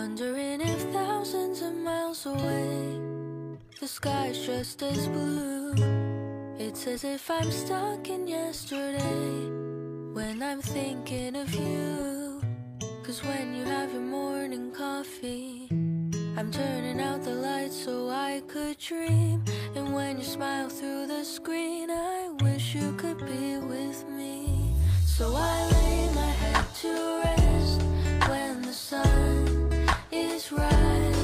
Wondering if thousands of miles away the sky's just as blue. It's as if I'm stuck in yesterday when I'm thinking of you. Cause when you have your morning coffee, I'm turning out the lights so I could dream. And when you smile through the screen, I wish you could be with me. So I lay my head to rest when the sun is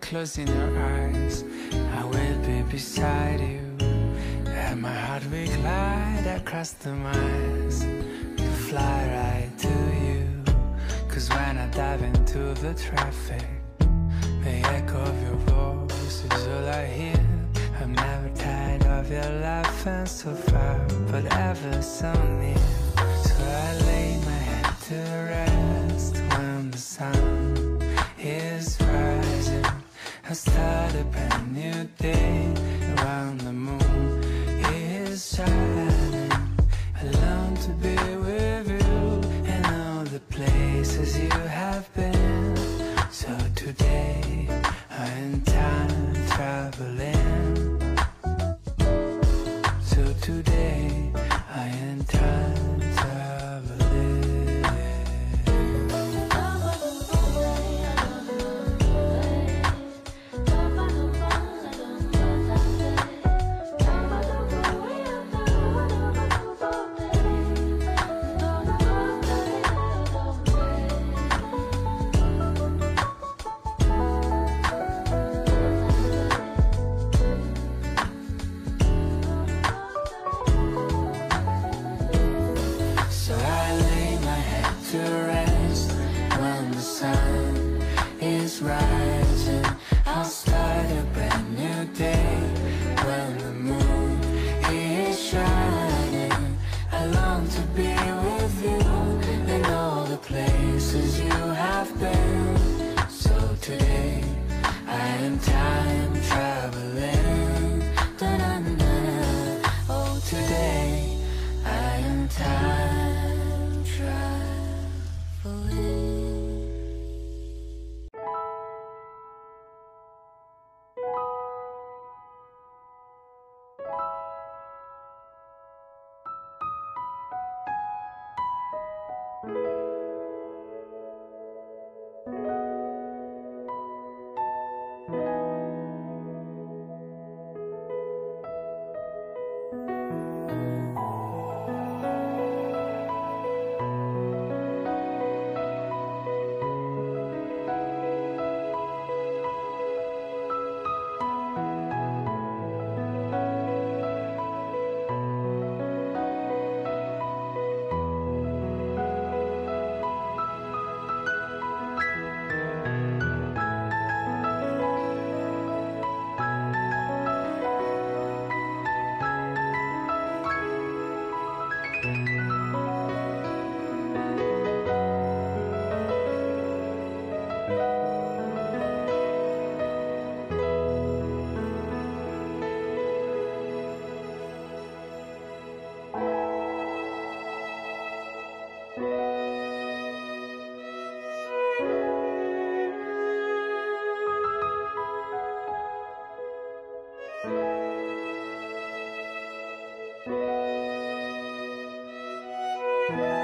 closing your eyes, I will be beside you. And my heart will glide across the miles to fly right to you. Cause when I dive into the traffic, the echo of your voice is all I hear. I'm never tired of your laughing so far, but ever so near. A brand new day Thank you.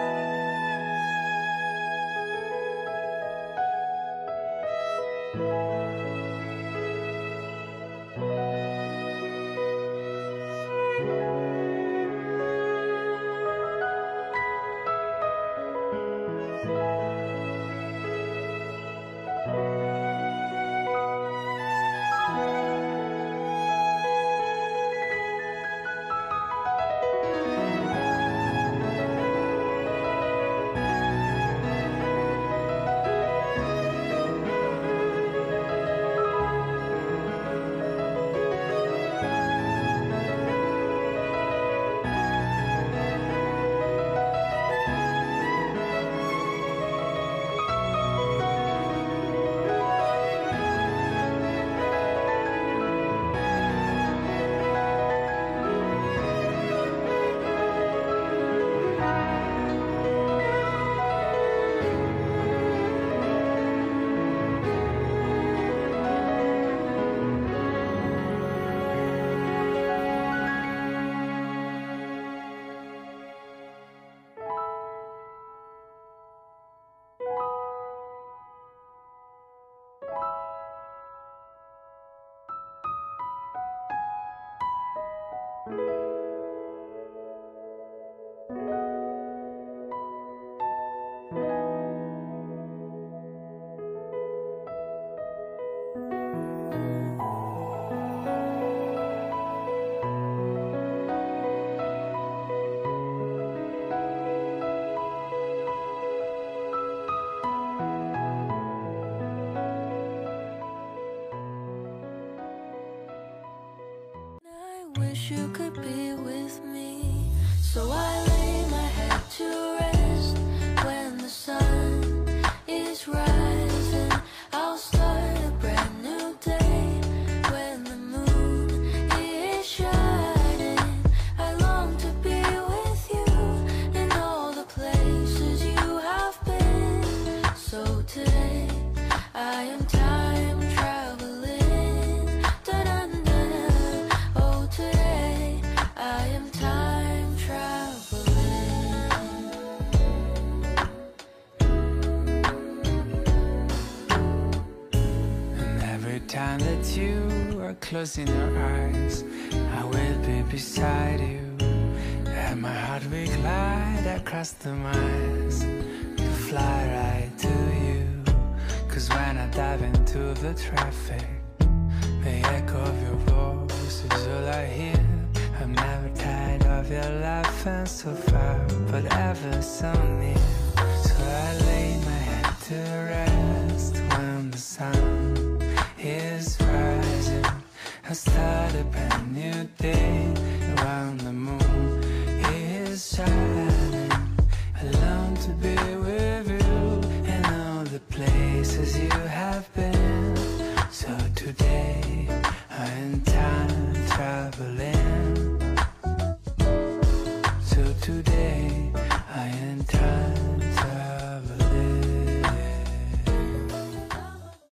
wish you could be with me. So I lay my head to time that you are closing your eyes, I will be beside you. And my heart will glide across the miles to fly right to you. Cause when I dive into the traffic, the echo of your voice is all I hear. I'm never tired of your laughing so far, but ever so near. So I lay my head to rest when the sun. I start a brand new day around the moon is shining. I long to be with you in all the places you have been. So today I'm time traveling.